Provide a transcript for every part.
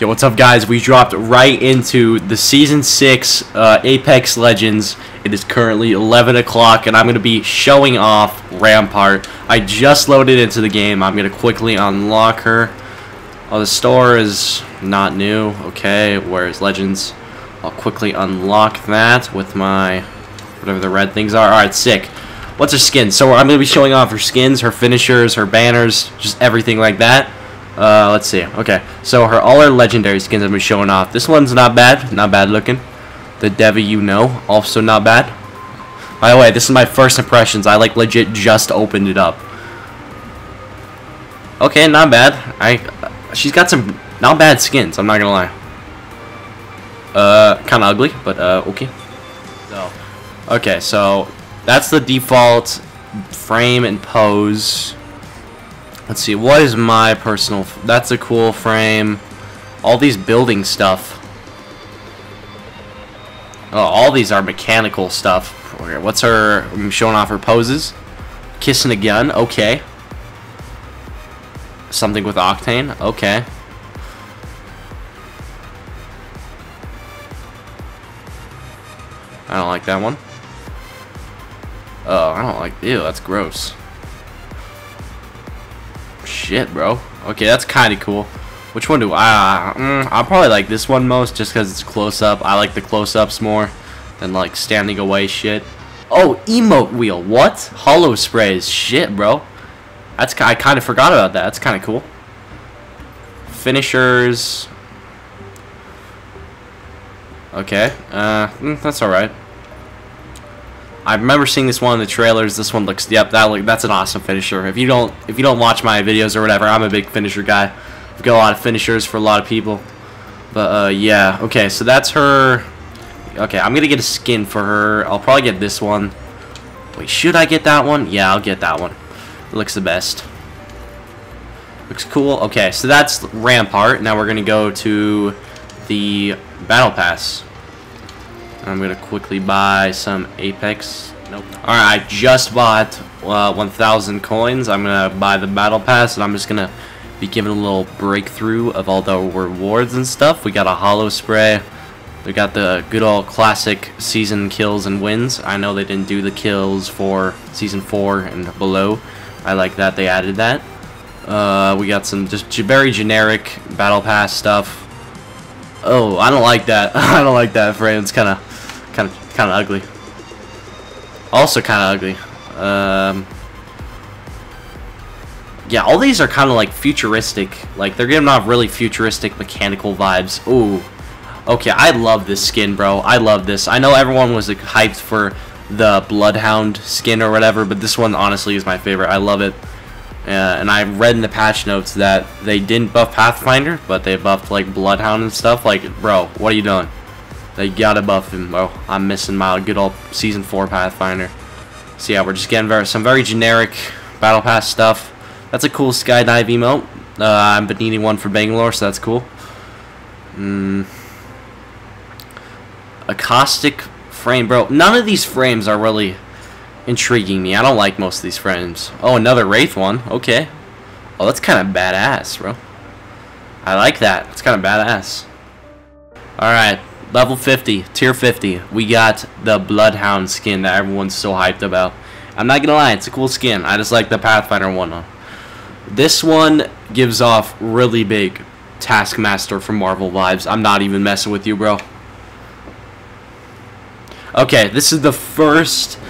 Yo, what's up guys? We dropped right into the Season 6 uh, Apex Legends. It is currently 11 o'clock and I'm going to be showing off Rampart. I just loaded into the game. I'm going to quickly unlock her. Oh, the store is not new. Okay, where's Legends? I'll quickly unlock that with my, whatever the red things are. Alright, sick. What's her skin? So I'm going to be showing off her skins, her finishers, her banners, just everything like that. Uh, let's see. Okay, so her all her legendary skins I'm be showing off. This one's not bad, not bad looking. The Devi you know, also not bad. By the way, this is my first impressions. I like legit just opened it up. Okay, not bad. I, she's got some not bad skins. I'm not gonna lie. Uh, kind of ugly, but uh, okay. So, okay, so that's the default frame and pose. Let's see, what is my personal... That's a cool frame. All these building stuff. Oh, all these are mechanical stuff. Okay, what's her... I'm showing off her poses. Kissing a gun, okay. Something with Octane, okay. I don't like that one. Oh, I don't like... Ew, that's gross shit, bro. Okay, that's kind of cool. Which one do I... Uh, mm, I'll probably like this one most just because it's close-up. I like the close-ups more than like standing away shit. Oh, emote wheel. What? Holo sprays. Shit, bro. That's I kind of forgot about that. That's kind of cool. Finishers. Okay. Uh, mm, that's all right. I remember seeing this one in the trailers. This one looks, yep, that look, that's an awesome finisher. If you don't, if you don't watch my videos or whatever, I'm a big finisher guy. I've got a lot of finishers for a lot of people. But uh, yeah, okay, so that's her. Okay, I'm gonna get a skin for her. I'll probably get this one. Wait, should I get that one? Yeah, I'll get that one. It looks the best. Looks cool. Okay, so that's Rampart. Now we're gonna go to the Battle Pass. I'm gonna quickly buy some Apex. Nope. Alright, I just bought uh, 1,000 coins. I'm gonna buy the Battle Pass, and I'm just gonna be giving a little breakthrough of all the rewards and stuff. We got a holo spray. We got the good old classic season kills and wins. I know they didn't do the kills for season 4 and below. I like that they added that. Uh, we got some just very generic battle pass stuff. Oh, I don't like that. I don't like that frame. It's kind of kind of kind of ugly. Also kind of ugly. Um, yeah, all these are kind of like futuristic. Like they're giving off really futuristic mechanical vibes. Ooh. Okay, I love this skin, bro. I love this. I know everyone was like, hyped for the Bloodhound skin or whatever, but this one honestly is my favorite. I love it. Uh, and I read in the patch notes that they didn't buff Pathfinder, but they buffed like Bloodhound and stuff. Like, bro, what are you doing? They gotta buff him, bro. I'm missing my good old Season 4 Pathfinder. So yeah, we're just getting very, some very generic Battle Pass stuff. That's a cool skydive emote. Uh, I've been needing one for Bangalore, so that's cool. Mm. A caustic frame, bro. None of these frames are really intriguing me. I don't like most of these frames. Oh, another Wraith one. Okay. Oh, that's kind of badass, bro. I like that. It's kind of badass. Alright, Level 50, tier 50, we got the Bloodhound skin that everyone's so hyped about. I'm not gonna lie, it's a cool skin. I just like the Pathfinder one. This one gives off really big Taskmaster from Marvel vibes. I'm not even messing with you, bro. Okay, this is the first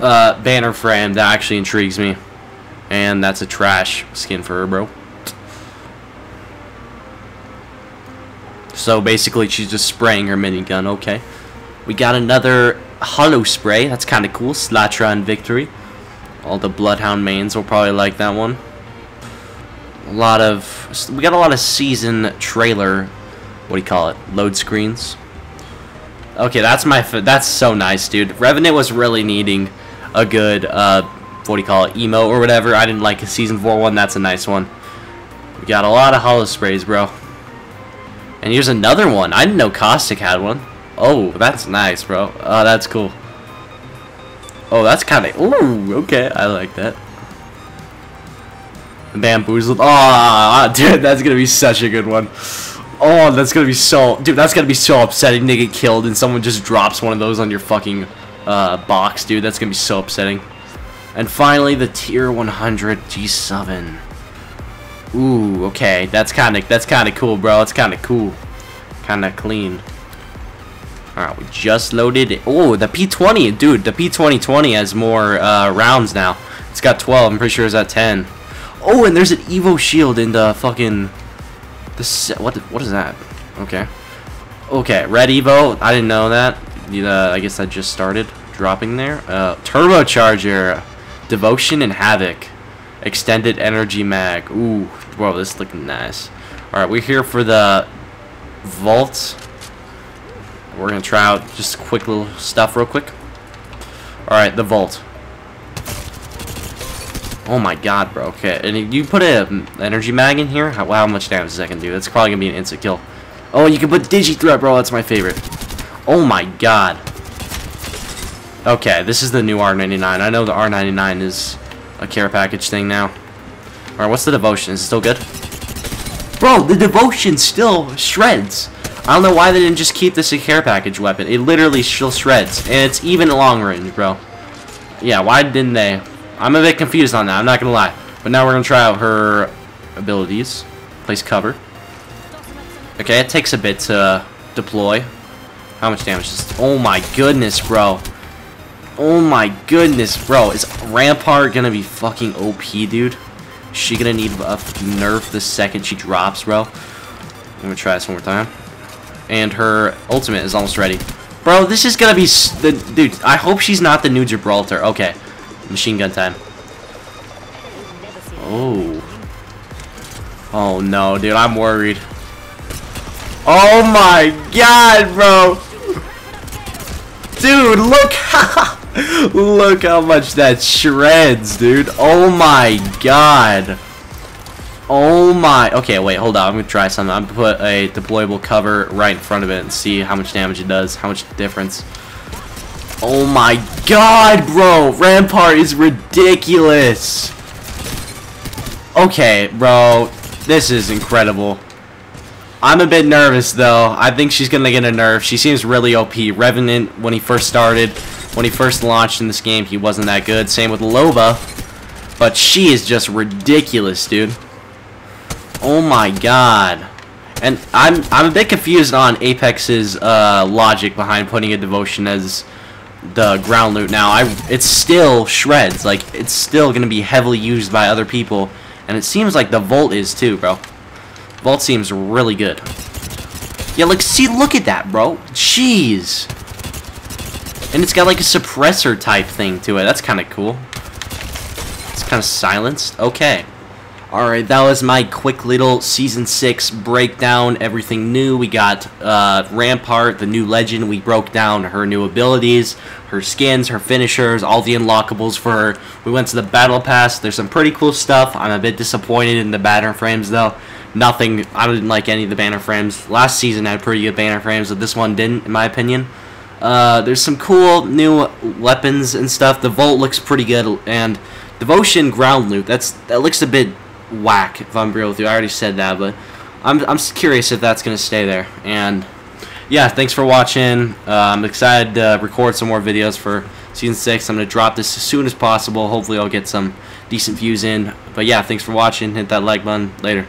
uh, banner frame that actually intrigues me. And that's a trash skin for her, bro. So basically, she's just spraying her minigun. Okay. We got another holo spray. That's kind of cool. Slatra and Victory. All the Bloodhound mains will probably like that one. A lot of... We got a lot of season trailer... What do you call it? Load screens. Okay, that's my... That's so nice, dude. Revenant was really needing a good... Uh, what do you call it? Emo or whatever. I didn't like a Season 4 one. That's a nice one. We got a lot of holo sprays, bro. And here's another one. I didn't know Caustic had one. Oh, that's nice, bro. Oh, that's cool. Oh, that's kind of... Ooh, okay. I like that. Bamboozled. Oh, dude, that's going to be such a good one. Oh, that's gonna be so, dude. That's gonna be so upsetting to get killed and someone just drops one of those on your fucking uh, box, dude. That's gonna be so upsetting. And finally, the tier 100 G7. Ooh, okay. That's kind of that's kind of cool, bro. It's kind of cool, kind of clean. All right, we just loaded it. Oh, the P20, dude. The P2020 has more uh, rounds now. It's got 12. I'm pretty sure it's at 10. Oh, and there's an Evo shield in the fucking the. What what is that? Okay. Okay, red Evo. I didn't know that. Uh, I guess I just started dropping there. Uh, turbocharger, devotion and havoc, extended energy mag. Ooh, whoa, this is looking nice. All right, we're here for the Volt. We're gonna try out just quick little stuff real quick. All right, the Volt. Oh my god, bro. Okay, and you put an um, energy mag in here? How, how much damage does that can do? That's probably gonna be an instant kill. Oh, you can put Digi Threat, bro. That's my favorite. Oh my god. Okay, this is the new R99. I know the R99 is a care package thing now. Alright, what's the devotion? Is it still good? Bro, the devotion still shreds. I don't know why they didn't just keep this a care package weapon. It literally still shreds. And it's even long range, bro. Yeah, why didn't they? I'm a bit confused on that, I'm not gonna lie. But now we're gonna try out her abilities. Place cover. Okay, it takes a bit to deploy. How much damage is Oh my goodness, bro. Oh my goodness, bro. Is Rampart gonna be fucking OP, dude? She gonna need a nerf the second she drops, bro? I'm gonna try this one more time. And her ultimate is almost ready. Bro, this is gonna be... the Dude, I hope she's not the new Gibraltar. Okay. Machine gun time. Oh. Oh no, dude, I'm worried. Oh my god, bro! Dude, look how... Look how much that shreds, dude. Oh my god. Oh my. Okay, wait, hold on. I'm gonna try something. I'm gonna put a deployable cover right in front of it and see how much damage it does, how much difference. Oh my god, bro. Rampart is ridiculous. Okay, bro. This is incredible. I'm a bit nervous, though. I think she's gonna get a nerf. She seems really OP. Revenant, when he first started, when he first launched in this game, he wasn't that good. Same with Loba. But she is just ridiculous, dude. Oh my god. And I'm I'm a bit confused on Apex's uh, logic behind putting a devotion as the ground loot now. I it's still shreds. Like it's still gonna be heavily used by other people, and it seems like the Volt is too, bro. Volt seems really good. Yeah, look, see, look at that, bro. Jeez. And it's got like a suppressor type thing to it. That's kind of cool. It's kind of silenced. Okay. Alright, that was my quick little Season 6 breakdown. Everything new. We got uh, Rampart, the new legend. We broke down her new abilities, her skins, her finishers, all the unlockables for her. We went to the Battle Pass. There's some pretty cool stuff. I'm a bit disappointed in the banner frames, though. Nothing, I didn't like any of the banner frames. Last season had pretty good banner frames, but this one didn't, in my opinion. Uh, there's some cool new weapons and stuff. The Volt looks pretty good, and Devotion Ground Loot, that's that looks a bit whack, if I'm real with you. I already said that, but I'm, I'm curious if that's going to stay there. And, yeah, thanks for watching. Uh, I'm excited to record some more videos for Season 6. I'm going to drop this as soon as possible. Hopefully I'll get some decent views in. But, yeah, thanks for watching. Hit that like button. Later.